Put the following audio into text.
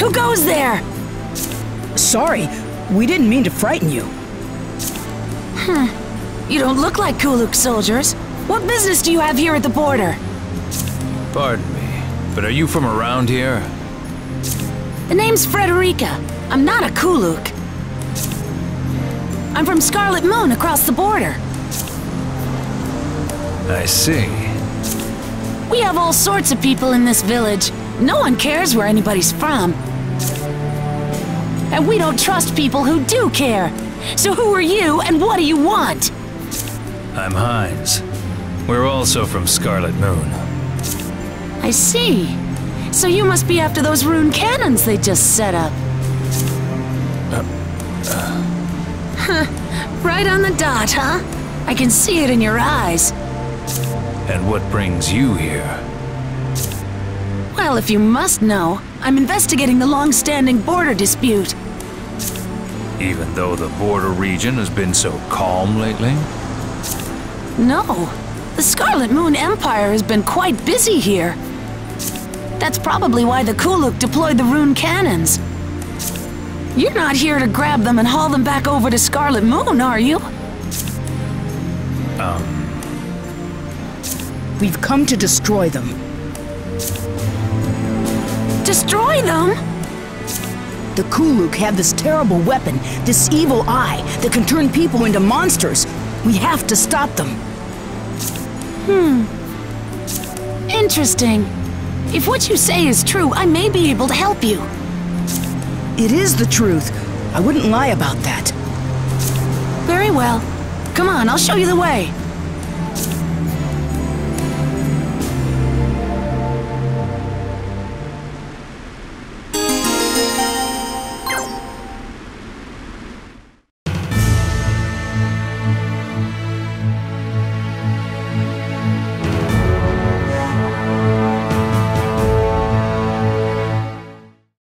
Who goes there? Sorry, we didn't mean to frighten you. Hmm. You don't look like Kooluk soldiers. What business do you have here at the border? Pardon me, but are you from around here? The name's Frederica. I'm not a Kooluk. I'm from Scarlet Moon across the border. I see. We have all sorts of people in this village. No one cares where anybody's from. And we don't trust people who do care. So who are you and what do you want? I'm Hines. We're also from Scarlet Moon. I see. So you must be after those rune cannons they just set up. Uh, uh. Huh. Right on the dot, huh? I can see it in your eyes. And what brings you here? Well, if you must know, I'm investigating the long-standing border dispute. Even though the border region has been so calm lately? No, the Scarlet Moon Empire has been quite busy here. That's probably why the Kooluk deployed the rune cannons. You're not here to grab them and haul them back over to Scarlet Moon, are you? Um... We've come to destroy them. Destroy them? The Kooluk have this terrible weapon, this evil eye, that can turn people into monsters. We have to stop them. Hmm. Interesting. If what you say is true, I may be able to help you. It is the truth. I wouldn't lie about that. Very well. Come on, I'll show you the way.